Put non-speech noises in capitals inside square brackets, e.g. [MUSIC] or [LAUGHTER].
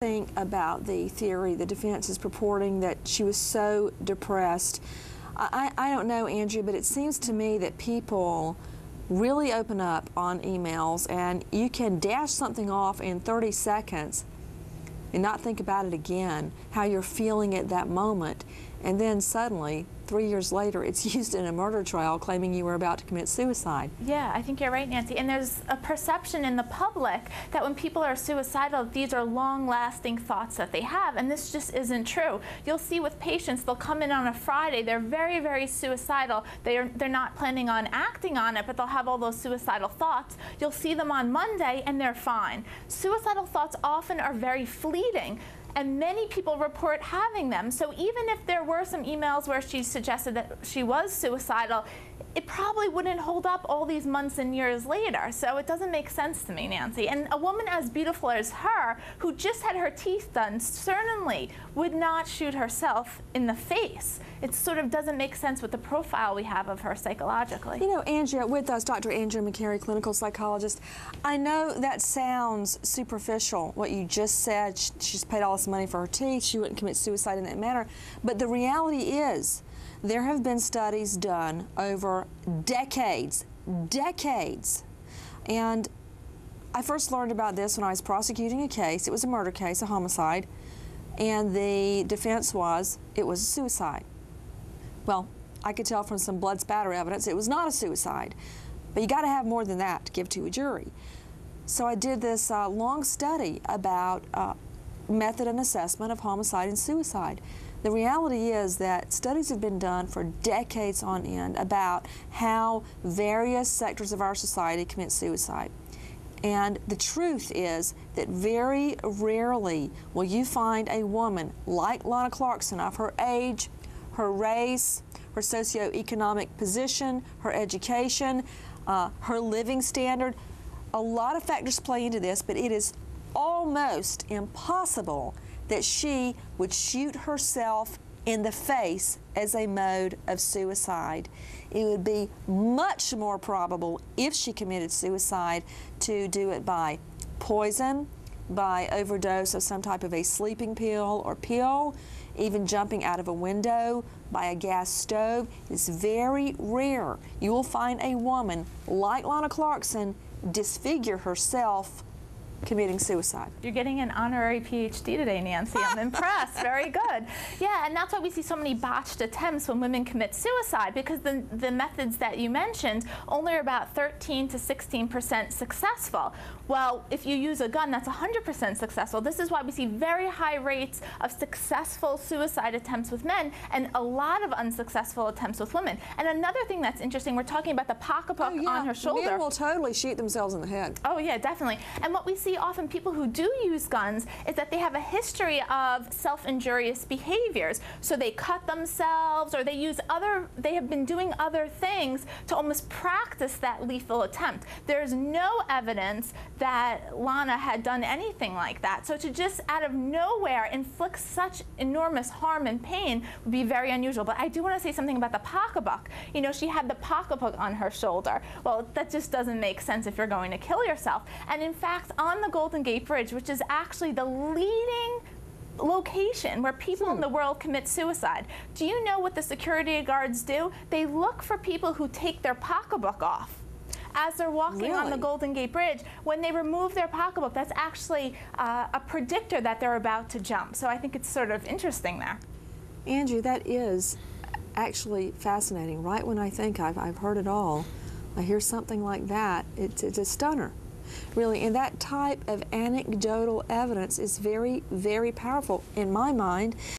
think about the theory the defense is purporting that she was so depressed? I, I don't know, Andrea, but it seems to me that people really open up on emails and you can dash something off in 30 seconds and not think about it again, how you're feeling at that moment. And then suddenly, three years later, it's [LAUGHS] used in a murder trial claiming you were about to commit suicide. Yeah, I think you're right, Nancy. And there's a perception in the public that when people are suicidal, these are long lasting thoughts that they have. And this just isn't true. You'll see with patients, they'll come in on a Friday, they're very, very suicidal. They're, they're not planning on acting on it, but they'll have all those suicidal thoughts. You'll see them on Monday and they're fine. Suicidal thoughts often are very fleeting and many people report having them. So even if there were some emails where she suggested that she was suicidal, it probably wouldn't hold up all these months and years later. So it doesn't make sense to me, Nancy. And a woman as beautiful as her, who just had her teeth done, certainly would not shoot herself in the face. It sort of doesn't make sense with the profile we have of her psychologically. You know, Andrea, with us, Dr. Andrea Macari, clinical psychologist. I know that sounds superficial, what you just said. She's paid all this money for her teeth. She wouldn't commit suicide in that manner. But the reality is, there have been studies done over decades, decades. And I first learned about this when I was prosecuting a case. It was a murder case, a homicide, and the defense was it was a suicide. Well, I could tell from some blood spatter evidence it was not a suicide. But you got to have more than that to give to a jury. So I did this uh, long study about uh, method and assessment of homicide and suicide. The reality is that studies have been done for decades on end about how various sectors of our society commit suicide. And the truth is that very rarely will you find a woman like Lana Clarkson of her age, her race, her socioeconomic position, her education, uh, her living standard. A lot of factors play into this, but it is almost impossible that she would shoot herself in the face as a mode of suicide. It would be much more probable if she committed suicide to do it by poison, by overdose of some type of a sleeping pill or pill, even jumping out of a window by a gas stove. It's very rare. You will find a woman like Lana Clarkson disfigure herself committing suicide. You're getting an honorary PhD today, Nancy. I'm impressed. [LAUGHS] Very good. Yeah, and that's why we see so many botched attempts when women commit suicide because the, the methods that you mentioned only are about 13 to 16% successful. Well, if you use a gun, that's 100% successful. This is why we see very high rates of successful suicide attempts with men and a lot of unsuccessful attempts with women. And another thing that's interesting, we're talking about the pocketbook oh, yeah. on her shoulder. Men will totally shoot themselves in the head. Oh, yeah, definitely. And what we see see often people who do use guns is that they have a history of self-injurious behaviors. So they cut themselves or they use other, they have been doing other things to almost practice that lethal attempt. There's no evidence that Lana had done anything like that. So to just out of nowhere inflict such enormous harm and pain would be very unusual. But I do want to say something about the pocketbook. You know, she had the pocketbook on her shoulder. Well, that just doesn't make sense if you're going to kill yourself. And in fact, on on the Golden Gate Bridge, which is actually the leading location where people hmm. in the world commit suicide. Do you know what the security guards do? They look for people who take their pocketbook off as they're walking really? on the Golden Gate Bridge. When they remove their pocketbook, that's actually uh, a predictor that they're about to jump. So I think it's sort of interesting there. Andrea, that is actually fascinating. Right when I think I've, I've heard it all, I hear something like that. It's, it's a stunner really. And that type of anecdotal evidence is very, very powerful in my mind.